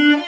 Yeah.